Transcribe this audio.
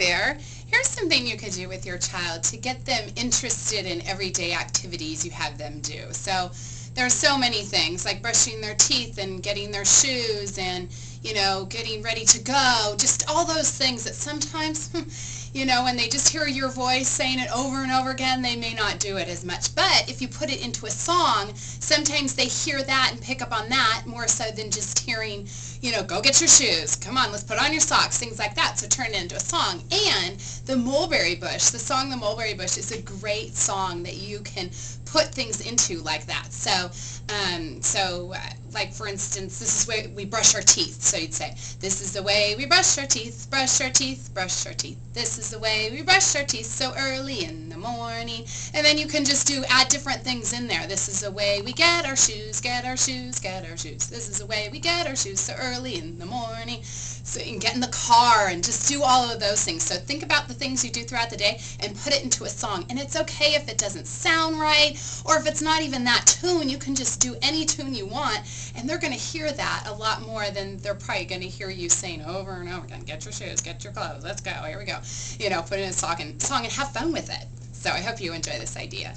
there. Here's something you could do with your child to get them interested in everyday activities you have them do. So there are so many things like brushing their teeth and getting their shoes and, you know, getting ready to go. Just all those things that sometimes, hmm, you know, when they just hear your voice saying it over and over again, they may not do it as much. But if you put it into a song, sometimes they hear that and pick up on that more so than just hearing, you know, go get your shoes. Come on, let's put on your socks, things like that. So turn it into a song. And the Mulberry Bush, the song The Mulberry Bush is a great song that you can put things into like that. So, um, so uh, like for instance, this is where we brush our teeth. So you'd say, this is the way we brush our teeth, brush our teeth, brush our teeth. This is the way we brush our teeth so early in the morning. And then you can just do, add different things in there. This is the way we get our shoes, get our shoes, get our shoes. This is the way we get our shoes so early in the morning. So you can get in the car and just do all of those things. So think about the things you do throughout the day and put it into a song. And it's okay if it doesn't sound right or if it's not even that tune. You can just do any tune you want and they're going to hear that a lot more than they're probably going to hear you saying over and over again, get your shoes, get your clothes, let's go, here we go. You know, put in a song and, song and have fun with it. So I hope you enjoy this idea.